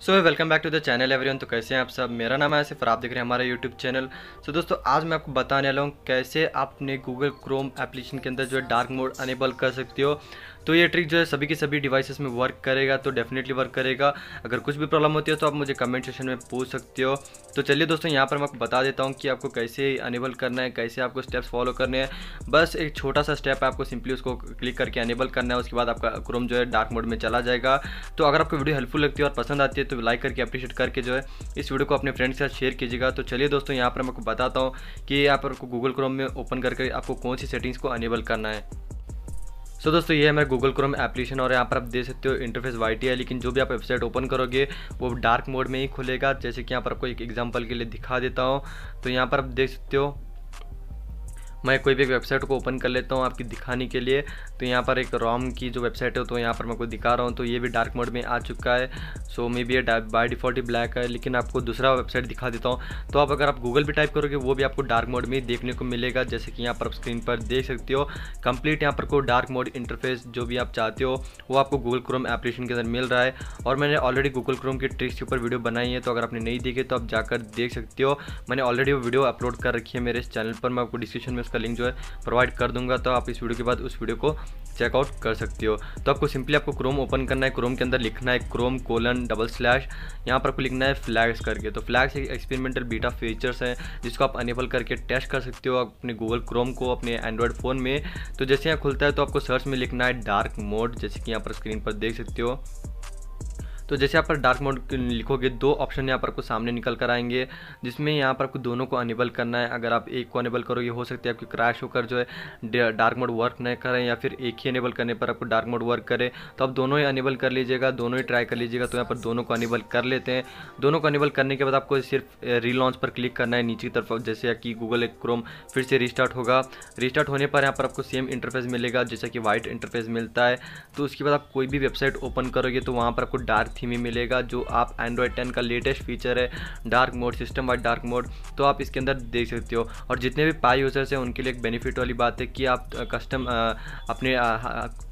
So welcome back to the channel everyone तो कैसे हैं आप सब? मेरा नाम है सिर्फ़ आप देख रहे हैं हमारा यूट्यूब चैनल सो दोस्तों, आज मैं आपको बताने वाला हूँ कैसे आप अपने गूगल क्रोम एप्लीकेशन के अंदर जो है डार्क मोड अनेबल कर सकते हो. तो ये ट्रिक जो है सभी के सभी डिवाइसेस में वर्क करेगा तो डेफिनेटली वर्क करेगा. अगर कुछ भी प्रॉब्लम होती है तो आप मुझे कमेंट सेक्शन में पूछ सकते हो. तो चलिए दोस्तों, यहाँ पर मैं आपको बता देता हूँ कि आपको कैसे अनेबल करना है, कैसे आपको स्टेप्स फॉलो करने हैं. बस एक छोटा सा स्टेप है आपको सिंपली उसको क्लिक करके अनेबल करना है, उसके बाद आपका क्रोम जो है डार्क मोड में चला जाएगा. तो अगर आपको वीडियो हेल्पफुल लगती है और पसंद आती है तो लाइक करके अप्रिशिएट करके जो है इस वीडियो को अपने फ्रेंड्स के साथ शेयर कीजिएगा। तो चलिए दोस्तों यहाँ पर मैं आपको बताता हूँ कि यहाँ पर आपको गूगल क्रोम में ओपन करके आपको कौन सी सेटिंग्स को अनेबल करना है। सो so, दोस्तों ये है मेरा गूगल क्रोम एप्लीकेशन और यहाँ पर आप देख सकते हो इंटरफेस वाइट है लेकिन जो भी आप वेबसाइट ओपन करोगे वो डार्क मोड में ही खुलेगा। जैसे कि यहाँ पर आपको एक एग्जांपल के लिए दिखा देता हूँ। तो यहाँ पर आप देख सकते हो मैं कोई भी वेबसाइट को ओपन कर लेता हूँ आपकी दिखाने के लिए। तो यहाँ पर एक रॉम की जो वेबसाइट है तो यहाँ पर मैं आपको दिखा रहा हूँ तो ये भी डार्क मोड में आ चुका है। सो मे बी ये बाय डिफ़ॉल्ट ब्लैक है लेकिन आपको दूसरा वेबसाइट दिखा देता हूँ। तो आप अगर आप गूगल पर टाइप करोगे, वो भी आपको डार्क मोड में देखने को मिलेगा। जैसे कि यहाँ पर आप स्क्रीन पर देख सकते हो कंप्लीट यहाँ पर कोई डार्क मोड इंटरफेस जो भी आप चाहते हो, वो आपको गूगल क्रोम एप्लीकेशन के अंदर मिल रहा है। और मैंने ऑलरेडी गूगल क्रोम की ट्रिक्स के ऊपर वीडियो बनाई है तो अगर आपने नहीं देखे तो आप जाकर देख सकते हो। मैंने ऑलरेडी वो वीडियो अपलोड कर रखी है मेरे इस चैनल पर, मैं आपको डिस्क्रिप्शन में उसका लिंक जो है प्रोवाइड कर दूँगा तो आप इस वीडियो के बाद उस वीडियो को चेकआउट कर सकते हो। तो आपको सिंपली आपको क्रोम ओपन करना है क्रोम के अंदर लिखना है क्रोम कोलन डबल स्लैश यहाँ पर आपको लिखना है फ्लैग्स करके। तो फ्लैग्स एक एक्सपेरिमेंटल बीटा फीचर्स हैं, जिसको आप अनेबल करके टेस्ट कर सकते हो अपने गूगल क्रोम को, अपने एंड्रॉयड फ़ोन में। तो जैसे यहाँ खुलता है तो आपको सर्च में लिखना है डार्क मोड जैसे कि यहाँ पर स्क्रीन पर देख सकते हो। तो जैसे यहाँ पर डार्क मोड लिखोगे, दो ऑप्शन यहाँ पर आपको सामने निकल कर आएँगे, जिसमें यहाँ पर आपको दोनों को अनेबल करना है। अगर आप एक को अनेबल करोगे, हो सकता है आपकी क्रैश होकर जो है डार्क मोड वर्क नहीं करें या फिर एक ही अनेबल करने पर आपको डार्क मोड वर्क करे तो आप दोनों ही अनेबल कर लीजिएगा, दोनों ही ट्राई कर लीजिएगा तो यहाँ पर दोनों को अनेबल कर लेते हैं। दोनों को अनेबल करने के बाद आपको सिर्फ़ रीलॉन्च पर क्लिक करना है नीचे की तरफ़, जैसे कि गूगल क्रोम फिर से रिस्टार्ट होगा। रिस्टार्ट होने पर यहाँ पर आपको सेम इंटरफेस मिलेगा, जैसा कि वाइट इंटरफेस मिलता है। तो उसके बाद आप कोई भी वेबसाइट ओपन करोगे तो वहाँ पर आपको डार्क थीम ही मिलेगा, जो आप एंड्रॉयड टेन का लेटेस्ट फीचर है dark mode system wide dark mode तो आप इसके अंदर देख सकते हो। और जितने भी पाई यूज़र्स हैं, उनके लिए एक बेनिफिट वाली बात है कि आप कस्टम अपने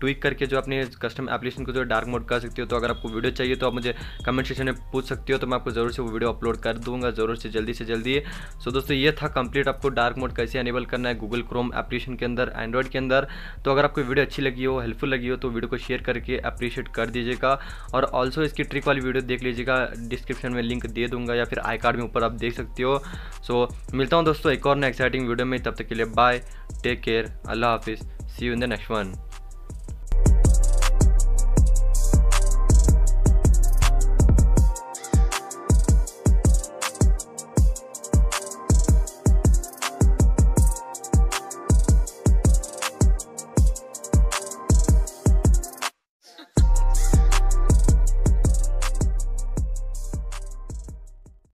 ट्विक करके जो अपने कस्टम एप्लीकेशन को जो डार्क मोड कर सकते हो। तो अगर आपको वीडियो चाहिए तो आप मुझे कमेंट सेक्शन में पूछ सकते हो तो मैं आपको ज़रूर से वो वीडियो अपलोड कर दूँगा, ज़रूर से, जल्दी से जल्दी। सो दोस्तों, ये था कंप्लीट आपको डार्क मोड कैसे अनेबल करना है गूगल क्रोम एप्लीकेशन के अंदर एंड्रॉयड के अंदर। तो अगर आपको वीडियो अच्छी लगी हो हेल्पफुल लगी हो तो वीडियो को शेयर करके अप्रिशिएट कर दीजिएगा। और ऑल्सो इसकी ट्रिक वाली वीडियो देख लीजिएगा डिस्क्रिप्शन में लिंक दे दूँगा या फिर आई कार्ड में ऊपर आप देख सकते हो। सो so, मिलता हूँ दोस्तों एक और ना एक्साइटिंग वीडियो में तब तक के लिए बाय टेक केयर अल्लाह हाफिज़ see you in the next one